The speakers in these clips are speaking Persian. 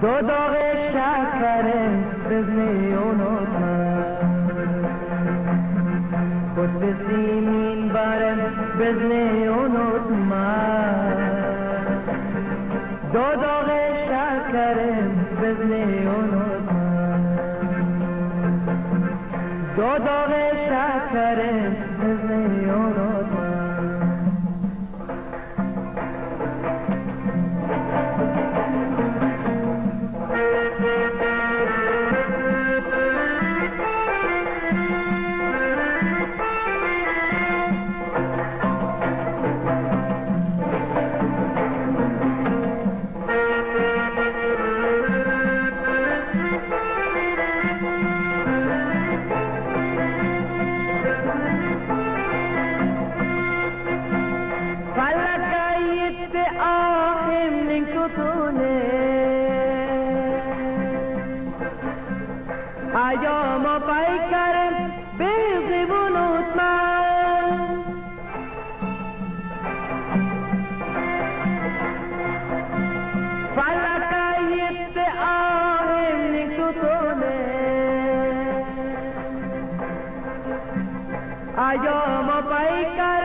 دو داغ شکر بزنی اونو خود به سیمین بزنی اونو دو داغ شکر بزنی اونو دو داغ شکر بزنی اونو من کتونه ایام پیکرم به زبون اتمن فلك آهم من کتونه ایام پیکرم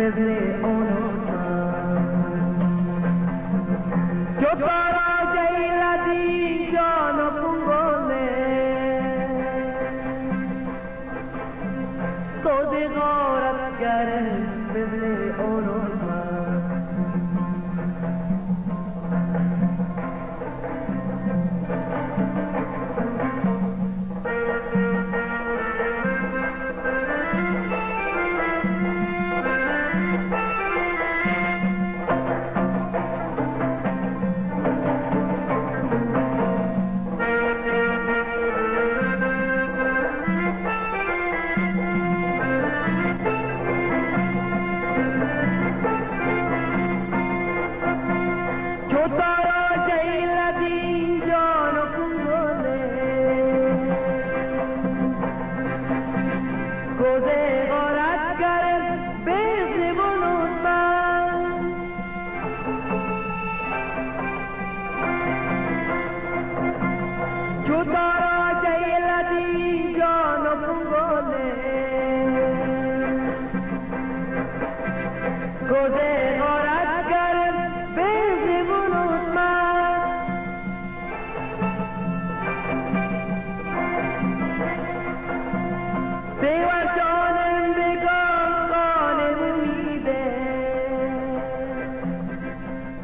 کرن بزل اونو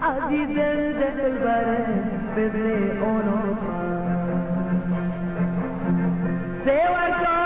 عزیزم دل برم بزن اونو They were.